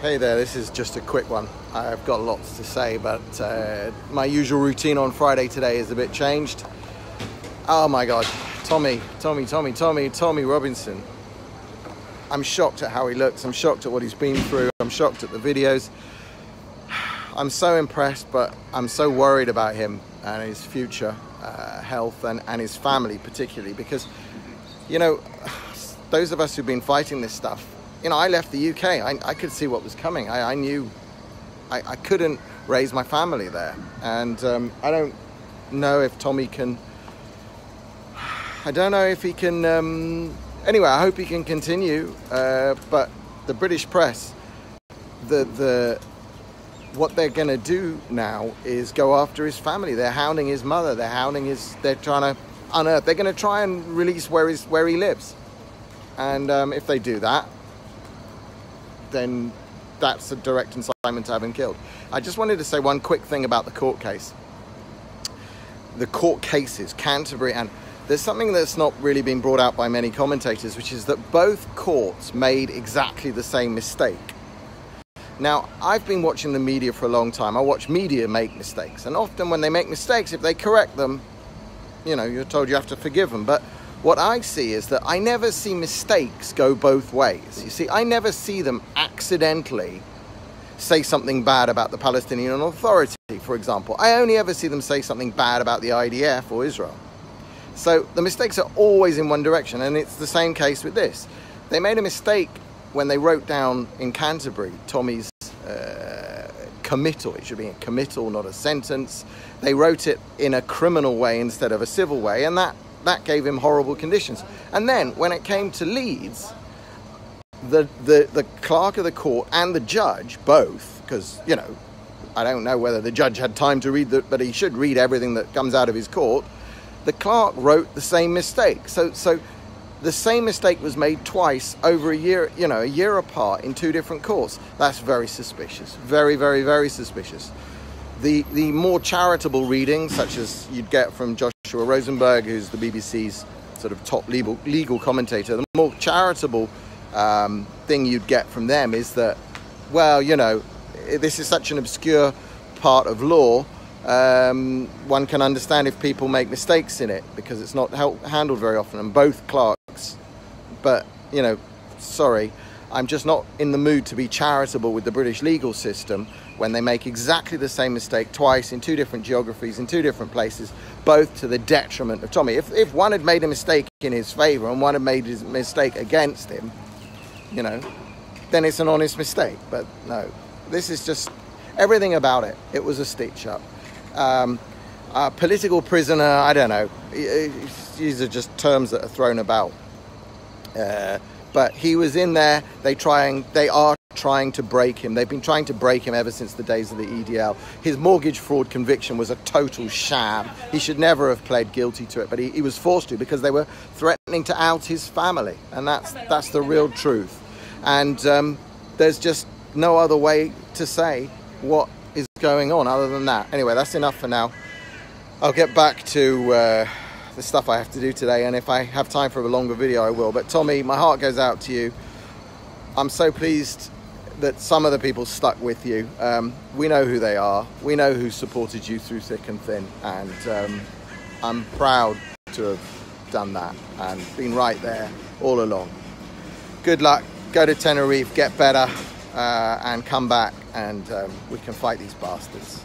Hey there, this is just a quick one. I've got lots to say, but uh, my usual routine on Friday today is a bit changed. Oh my god, Tommy, Tommy, Tommy, Tommy, Tommy Robinson. I'm shocked at how he looks, I'm shocked at what he's been through, I'm shocked at the videos. I'm so impressed, but I'm so worried about him and his future uh, health and, and his family, particularly because, you know, those of us who've been fighting this stuff, you know, I left the UK. I, I could see what was coming. I, I knew I, I, couldn't raise my family there. And um, I don't know if Tommy can. I don't know if he can. Um, anyway, I hope he can continue. Uh, but the British press, the the what they're going to do now is go after his family. They're hounding his mother. They're hounding his. They're trying to unearth. They're going to try and release where where he lives. And um, if they do that, then that's a direct incitement to having killed. I just wanted to say one quick thing about the court case. The court cases, Canterbury, and there's something that's not really been brought out by many commentators, which is that both courts made exactly the same mistake. Now, I've been watching the media for a long time. I watch media make mistakes, and often when they make mistakes, if they correct them, you know, you're told you have to forgive them. But what I see is that I never see mistakes go both ways. You see, I never see them accidentally say something bad about the Palestinian Authority, for example. I only ever see them say something bad about the IDF or Israel. So the mistakes are always in one direction, and it's the same case with this. They made a mistake when they wrote down in Canterbury Tommy's uh, committal. It should be a committal, not a sentence. They wrote it in a criminal way instead of a civil way, and that that gave him horrible conditions. And then when it came to Leeds, the, the, the clerk of the court and the judge, both, because, you know, I don't know whether the judge had time to read the, but he should read everything that comes out of his court. The clerk wrote the same mistake. So, so the same mistake was made twice over a year, you know, a year apart in two different courts. That's very suspicious. Very, very, very suspicious. The, the more charitable readings, such as you'd get from Joshua Rozenberg, who's the BBC's sort of top legal, legal commentator, the more charitable um, thing you'd get from them is that, well, you know, this is such an obscure part of law. Um, one can understand if people make mistakes in it because it's not handled very often. And both clerks, but you know, sorry, I'm just not in the mood to be charitable with the British legal system when they make exactly the same mistake twice in two different geographies, in two different places, both to the detriment of Tommy. If, if one had made a mistake in his favour and one had made his mistake against him, you know, then it's an honest mistake. But no, this is just everything about it. It was a stitch up. Um, a political prisoner, I don't know. These are just terms that are thrown about. Uh, but he was in there. They trying, they are trying to break him. They've been trying to break him ever since the days of the EDL. His mortgage fraud conviction was a total sham. He should never have pled guilty to it, but he, he was forced to because they were threatening to out his family, and that's that's the real truth. And um, there's just no other way to say what is going on other than that. Anyway, that's enough for now. I'll get back to. Uh, the stuff I have to do today, and if I have time for a longer video, I will. But Tommy, my heart goes out to you. I'm so pleased that some of the people stuck with you. Um, we know who they are. We know who supported you through thick and thin, and um, I'm proud to have done that and been right there all along. Good luck. Go to Tenerife, get better, uh, and come back, and um, we can fight these bastards.